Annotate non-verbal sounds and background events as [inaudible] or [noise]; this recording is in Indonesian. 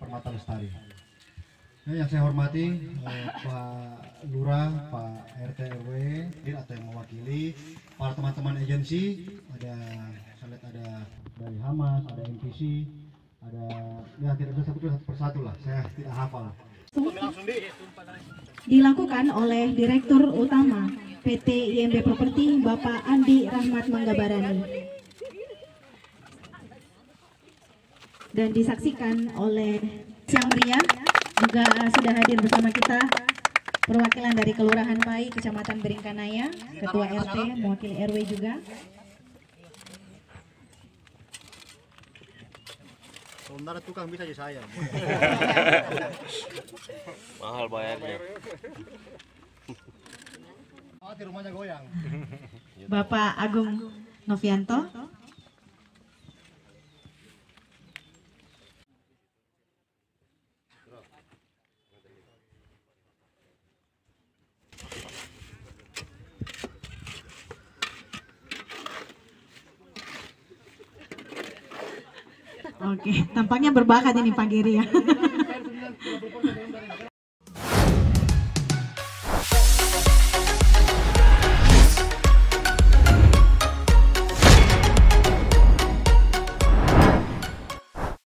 Permata Lestari. Nah, yang saya hormati eh, Pak Lurah, Pak RT RW, atau yang mewakili para teman-teman agensi, ada saya lihat ada dari Hamas, ada MPC, ada ya tidak bisa sebut satu persatu lah, saya tidak hafal. dilakukan oleh Direktur Utama PT IMB Properti Bapak Andi Rahmat Manggabarani dan disaksikan oleh Siang Ria juga sudah hadir bersama kita perwakilan dari Kelurahan Pai Kecamatan Beringkanaya Ketua RT mewakili RW juga Sementara tukang bisa aja saya. [laughs] Mahal bayarnya. Di rumahnya goyang. Bapak Agung Novianto Oke, tampaknya berbakat ini Pak Giri ya.